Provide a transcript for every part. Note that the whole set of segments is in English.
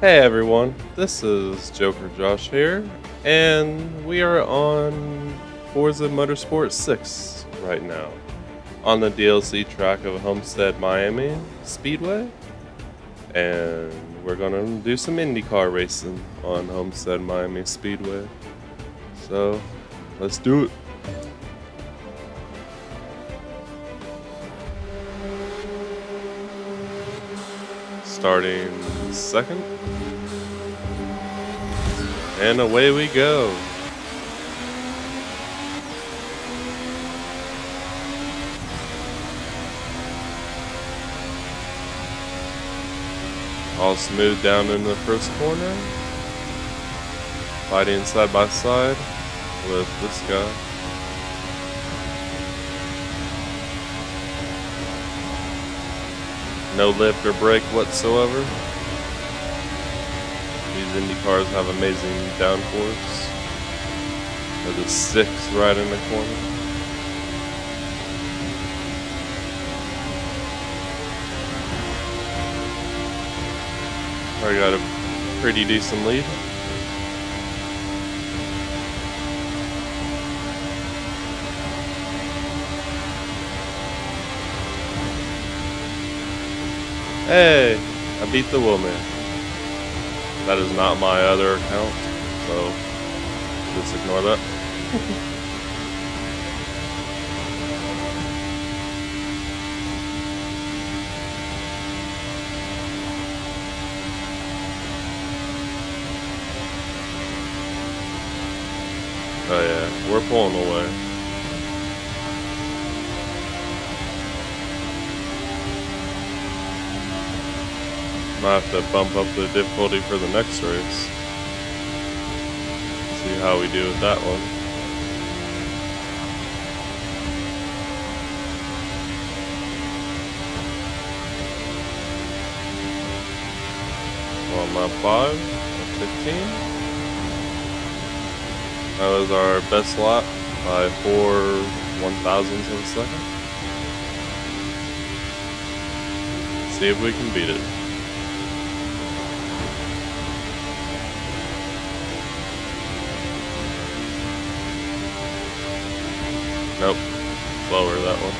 Hey everyone, this is Joker Josh here, and we are on Forza Motorsport 6 right now on the DLC track of Homestead Miami Speedway, and we're gonna do some IndyCar racing on Homestead Miami Speedway. So, let's do it. Starting second. And away we go. All smooth down in the first corner. Fighting side by side with this guy. No lift or brake whatsoever. These Indy cars have amazing downforce. There's a six right in the corner. I got a pretty decent lead. Hey, I beat the woman. That is not my other account, so just ignore that. oh yeah, we're pulling away. Might have to bump up the difficulty for the next race. See how we do with that one. On lap 5 15. That was our best lap by 4 one thousandths of a second. See if we can beat it. Nope. Lower, that one.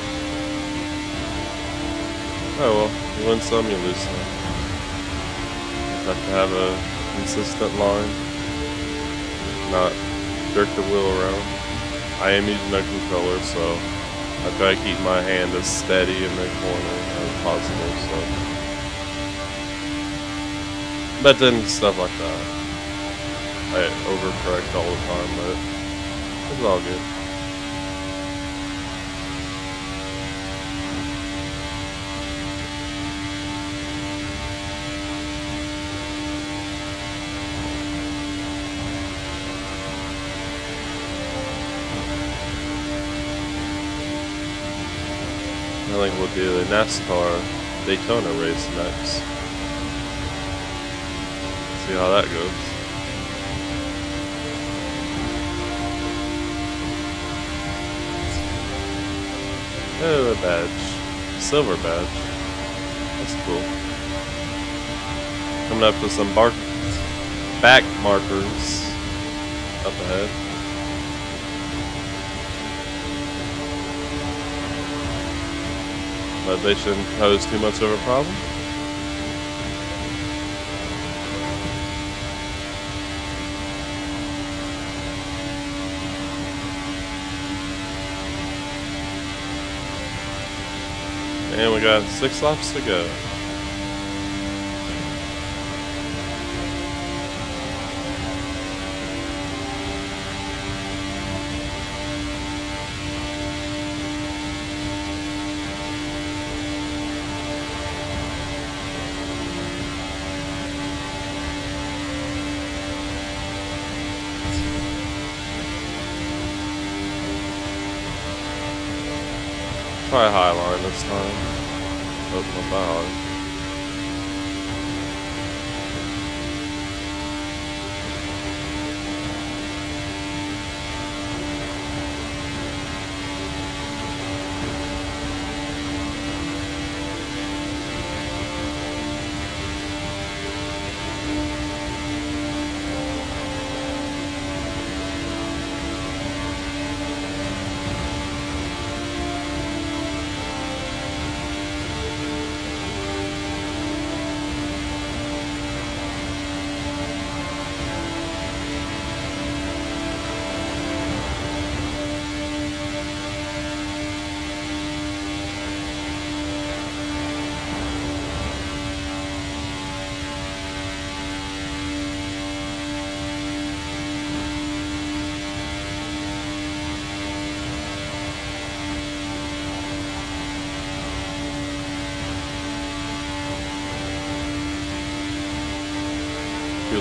Oh well, you win some, you lose some. You Have to have a consistent line. Not jerk the wheel around. I am using a controller, so I try to keep my hand as steady in the corner as possible, so. But then stuff like that. I overcorrect all the time, but it's all good. I think we'll do a NASCAR Daytona race next. See how that goes. Oh, a badge. Silver badge. That's cool. Coming up with some bark back markers up ahead. But they shouldn't pose too much of a problem. And we got six laps to go. Try a high line this time. Open up that hard.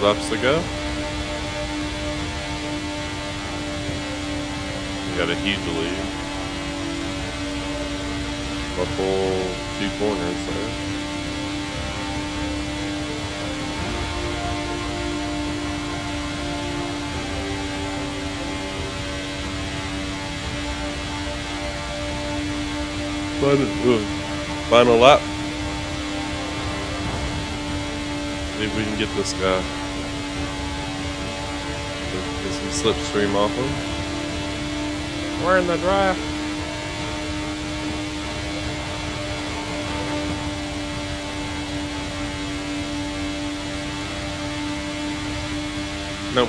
Laps to go. We got a huge lead. A full two corners there. Final, final lap. See if we can get this guy. Get some slipstream off him. We're in the draft. Nope.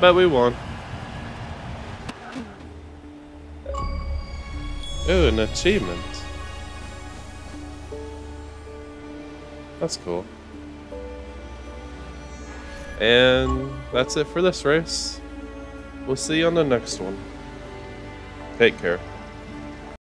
But we won. Ooh, an achievement. That's cool. And that's it for this race. We'll see you on the next one. Take care.